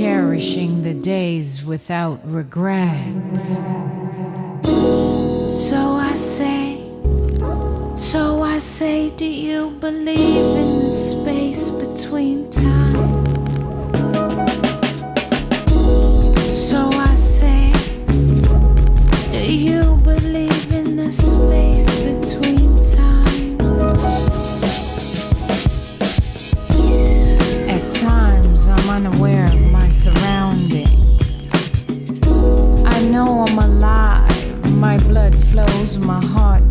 Cherishing the days without regret. So I say, so I say, do you believe in the space between time?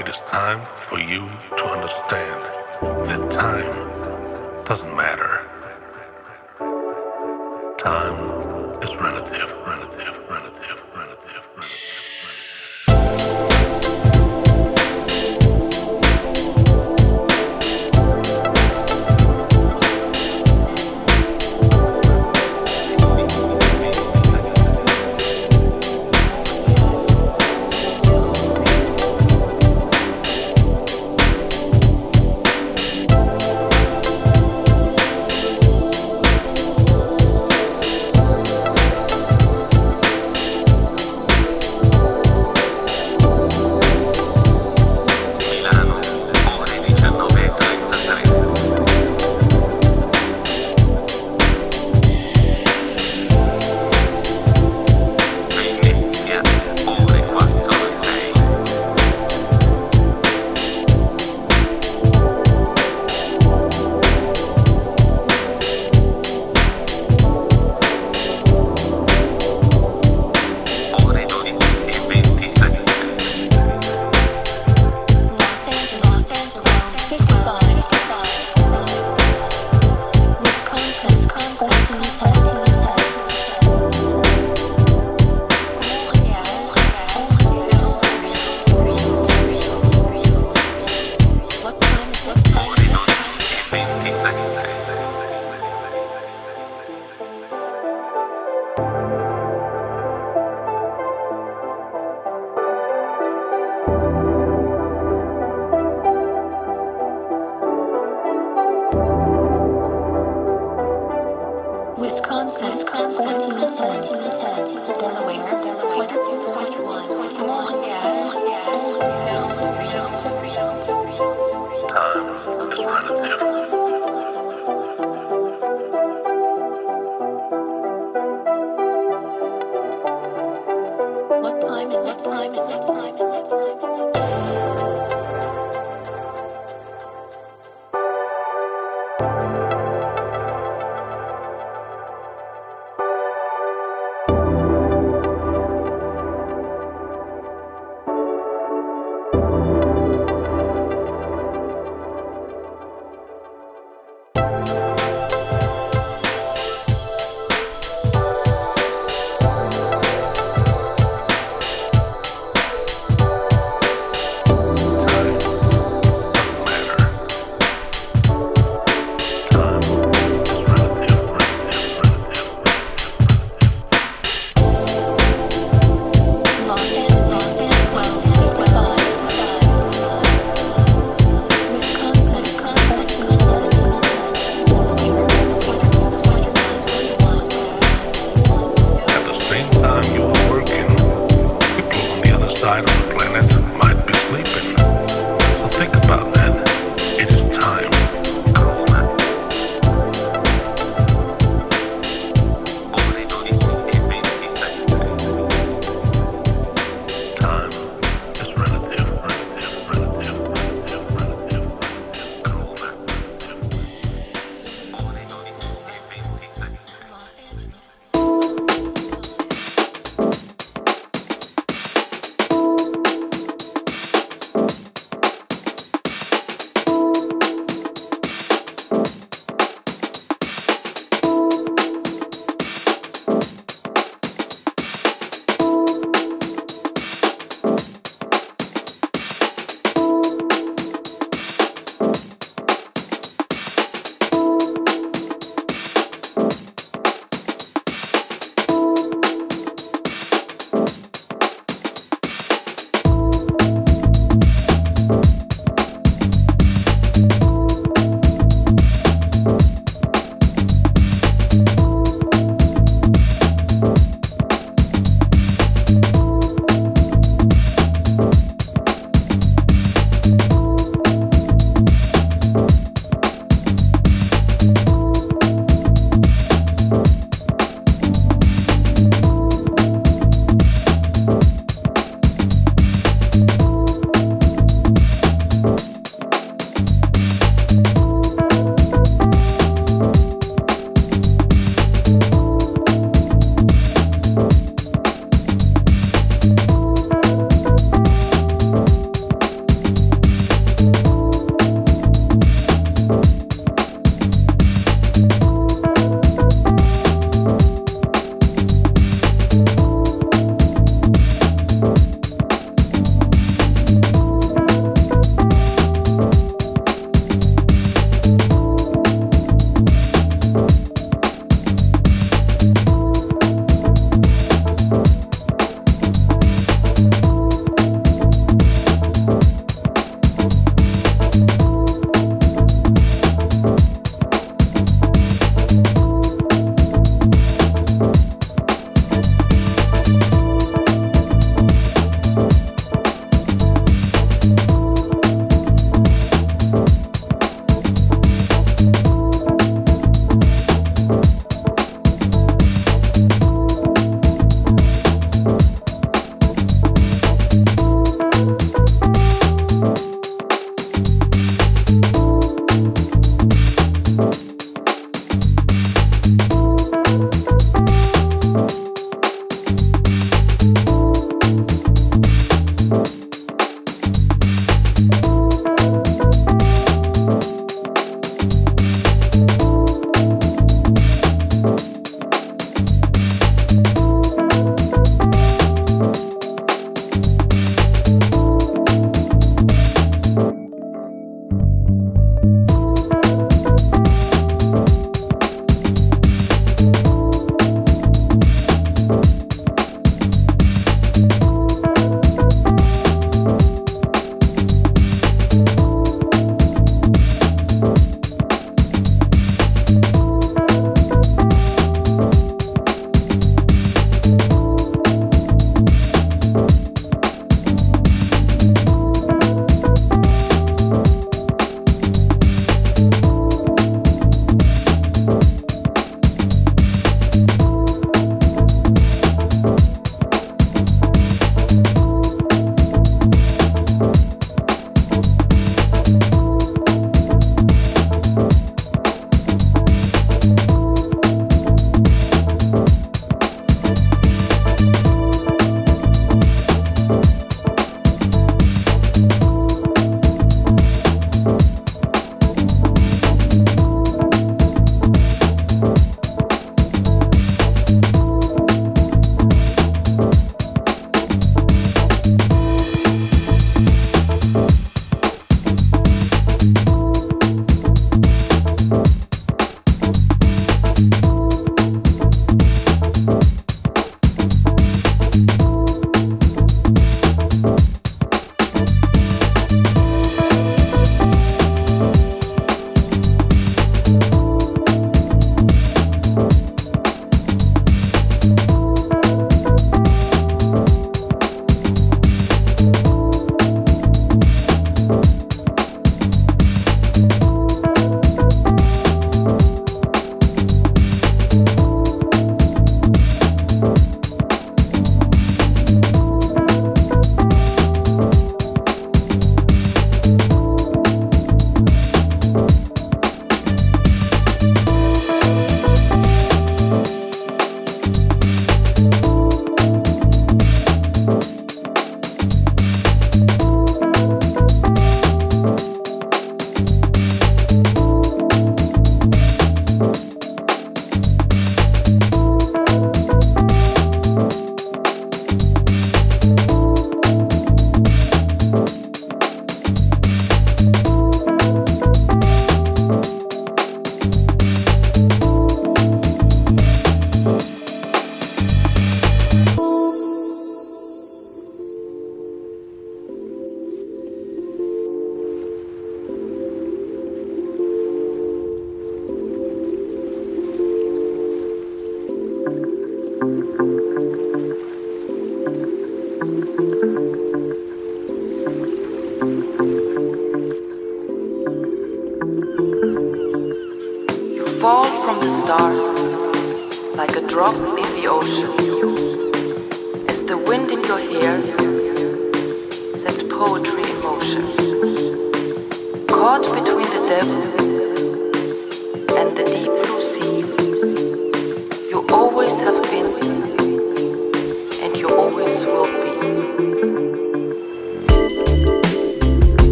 It is time for you to understand that time doesn't matter. Time is relative, relative, relative, relative, relative.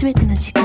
全ての時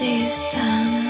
When